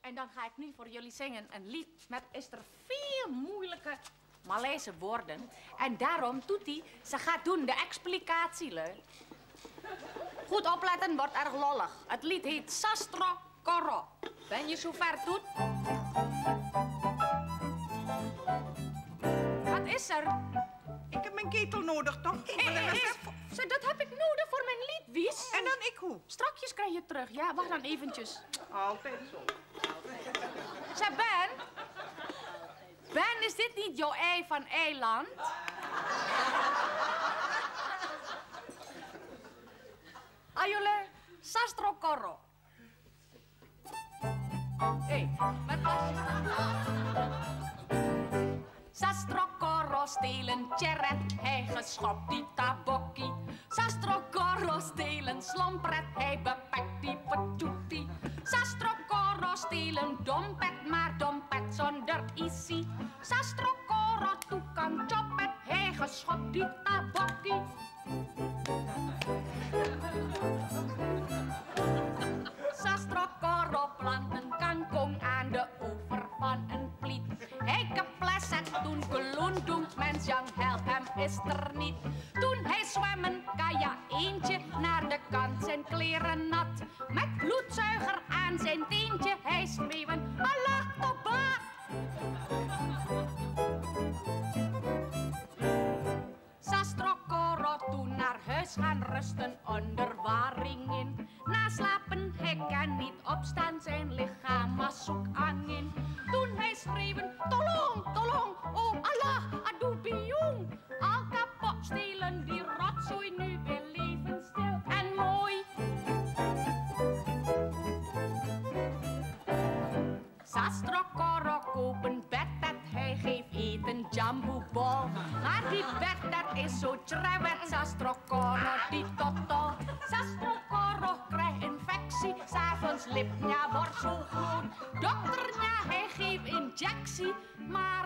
En dan ga ik nu voor jullie zingen een lied met is er veel moeilijke Malese woorden. En daarom doet hij, ze gaat doen de explicatie, lui. Goed opletten, wordt erg lollig. Het lied heet Sastro Koro. Ben je zover, Toet? Wat is er? Mijn ketel nodig, toch? Zo, dat heb ik nodig voor mijn lied, Wies. En dan ik hoe? Strakjes krijg je terug. Ja, wacht dan eventjes. Altijd zo. Zeg, Ben. Ben, is dit niet jouw ei van eiland? Ayole, sastro corro. Hé, was stelen tjerret, hij geschopt die tabokkie. Sastro corro stelen slompret, hij bepakt die patoetie. Sastro corro stelen dompet, maar dompet zonder isi. Sastro corro toekan choppet, hij geschopt die tabokkie. Sastro plant een kangkong aan de oever van een pliet. Hij kapleset toen geloen doet mens Jan help hem is er niet. Toen hij zwemmen kaja eentje naar de kant zijn kleren nat. Met bloedzuiger aan zijn teentje hij schreeuwen Allah tobak. Sastro Coro toen naar huis gaan rusten onder waringen. Na slapen hij kan niet opstaan, zijn lichaam was zoek angin. Toen hij schreeuwen, tolong, Sastro Coro koop een bed hij geeft eten jamboe bol. Maar die bed dat is zo trewet, Sastro Coro die toto. Sastro Coro krijgt infectie, s'avonds lipnya wordt zo groot. Dokternya hij geeft injectie, maar.